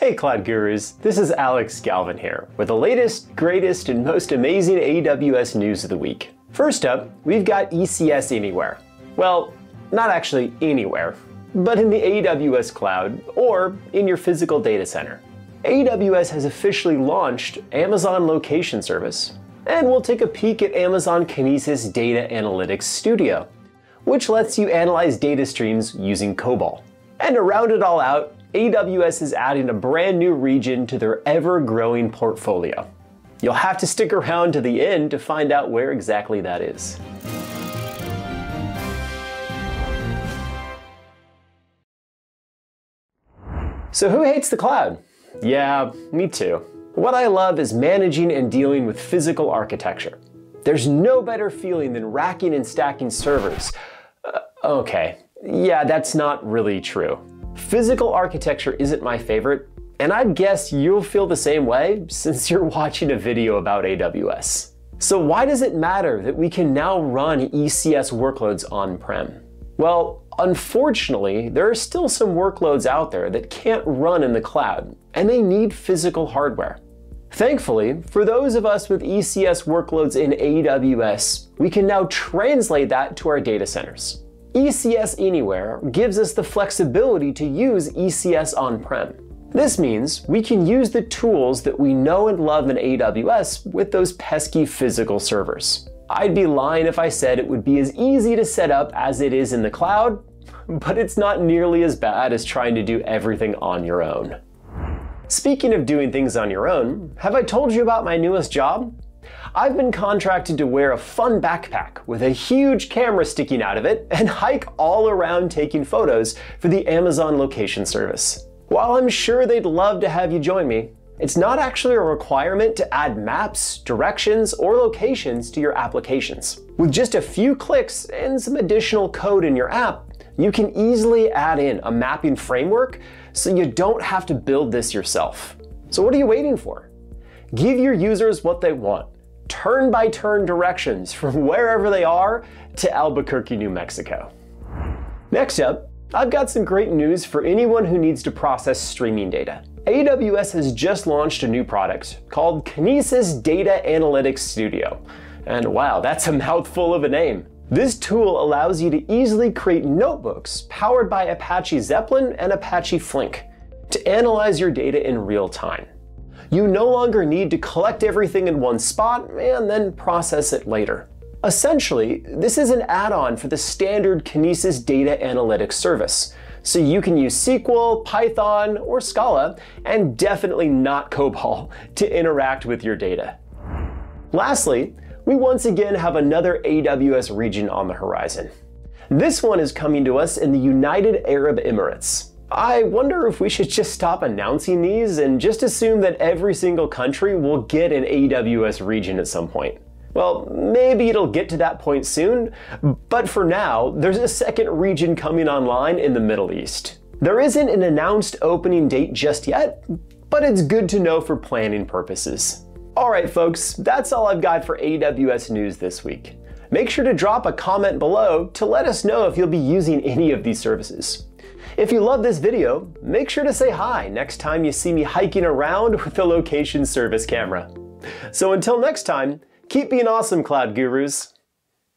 Hey Cloud Gurus, this is Alex Galvin here with the latest, greatest, and most amazing AWS news of the week. First up, we've got ECS Anywhere. Well, not actually anywhere, but in the AWS cloud or in your physical data center. AWS has officially launched Amazon Location Service, and we'll take a peek at Amazon Kinesis Data Analytics Studio, which lets you analyze data streams using COBOL. And to round it all out, AWS is adding a brand new region to their ever growing portfolio. You'll have to stick around to the end to find out where exactly that is. So, who hates the cloud? Yeah, me too. What I love is managing and dealing with physical architecture. There's no better feeling than racking and stacking servers. Uh, okay, yeah, that's not really true. Physical architecture isn't my favorite, and I'd guess you'll feel the same way since you're watching a video about AWS. So why does it matter that we can now run ECS workloads on-prem? Well, unfortunately, there are still some workloads out there that can't run in the cloud, and they need physical hardware. Thankfully, for those of us with ECS workloads in AWS, we can now translate that to our data centers. ECS Anywhere gives us the flexibility to use ECS on-prem. This means we can use the tools that we know and love in AWS with those pesky physical servers. I'd be lying if I said it would be as easy to set up as it is in the cloud, but it's not nearly as bad as trying to do everything on your own. Speaking of doing things on your own, have I told you about my newest job? I've been contracted to wear a fun backpack with a huge camera sticking out of it and hike all around taking photos for the Amazon location service. While I'm sure they'd love to have you join me, it's not actually a requirement to add maps, directions, or locations to your applications. With just a few clicks and some additional code in your app, you can easily add in a mapping framework so you don't have to build this yourself. So what are you waiting for? Give your users what they want turn by turn directions from wherever they are to Albuquerque, New Mexico. Next up, I've got some great news for anyone who needs to process streaming data. AWS has just launched a new product called Kinesis Data Analytics Studio. And wow, that's a mouthful of a name. This tool allows you to easily create notebooks powered by Apache Zeppelin and Apache Flink to analyze your data in real time. You no longer need to collect everything in one spot and then process it later. Essentially, this is an add-on for the standard Kinesis data analytics service. So you can use SQL, Python, or Scala, and definitely not COBOL to interact with your data. Lastly, we once again have another AWS region on the horizon. This one is coming to us in the United Arab Emirates. I wonder if we should just stop announcing these and just assume that every single country will get an AWS region at some point. Well, maybe it'll get to that point soon, but for now, there's a second region coming online in the Middle East. There isn't an announced opening date just yet, but it's good to know for planning purposes. Alright folks, that's all I've got for AWS news this week. Make sure to drop a comment below to let us know if you'll be using any of these services. If you love this video, make sure to say hi next time you see me hiking around with the location service camera. So until next time, keep being awesome, Cloud Gurus.